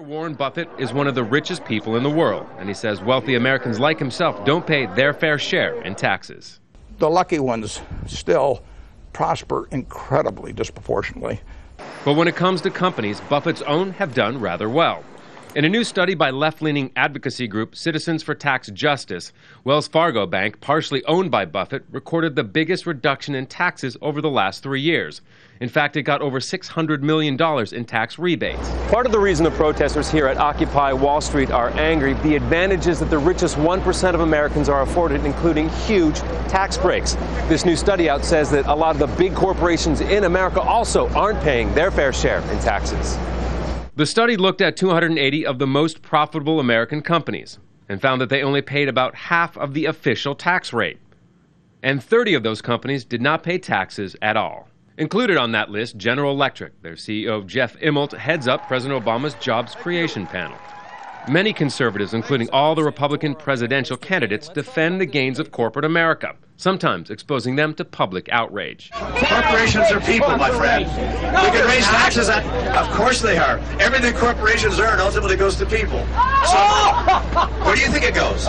Warren Buffett is one of the richest people in the world, and he says wealthy Americans like himself don't pay their fair share in taxes. The lucky ones still prosper incredibly disproportionately. But when it comes to companies, Buffett's own have done rather well. In a new study by left leaning advocacy group Citizens for Tax Justice, Wells Fargo Bank, partially owned by Buffett, recorded the biggest reduction in taxes over the last three years. In fact, it got over $600 million in tax rebates. Part of the reason the protesters here at Occupy Wall Street are angry, the advantages that the richest 1% of Americans are afforded, including huge tax breaks. This new study out says that a lot of the big corporations in America also aren't paying their fair share in taxes. The study looked at 280 of the most profitable American companies and found that they only paid about half of the official tax rate. And 30 of those companies did not pay taxes at all. Included on that list, General Electric. Their CEO, Jeff Immelt, heads up President Obama's jobs creation panel. Many conservatives, including all the Republican presidential candidates, defend the gains of corporate America, sometimes exposing them to public outrage. Corporations are people, my friend. We can raise taxes. On, of course they are. Everything corporations earn ultimately goes to people. So, where do you think it goes?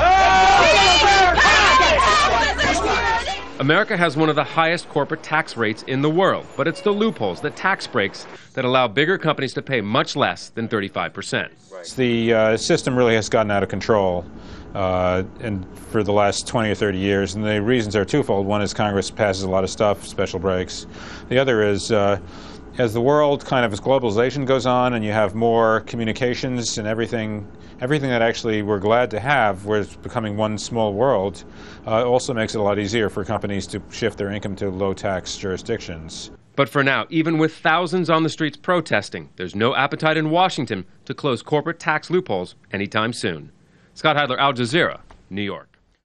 America has one of the highest corporate tax rates in the world, but it's the loopholes, the tax breaks, that allow bigger companies to pay much less than 35%. The uh, system really has gotten out of control. Uh, and for the last 20 or 30 years, and the reasons are twofold. One is Congress passes a lot of stuff, special breaks. The other is uh, as the world kind of as globalization goes on, and you have more communications and everything, everything that actually we're glad to have, where it's becoming one small world, uh, also makes it a lot easier for companies to shift their income to low tax jurisdictions. But for now, even with thousands on the streets protesting, there's no appetite in Washington to close corporate tax loopholes anytime soon. Scott Heidler, Al Jazeera, New York.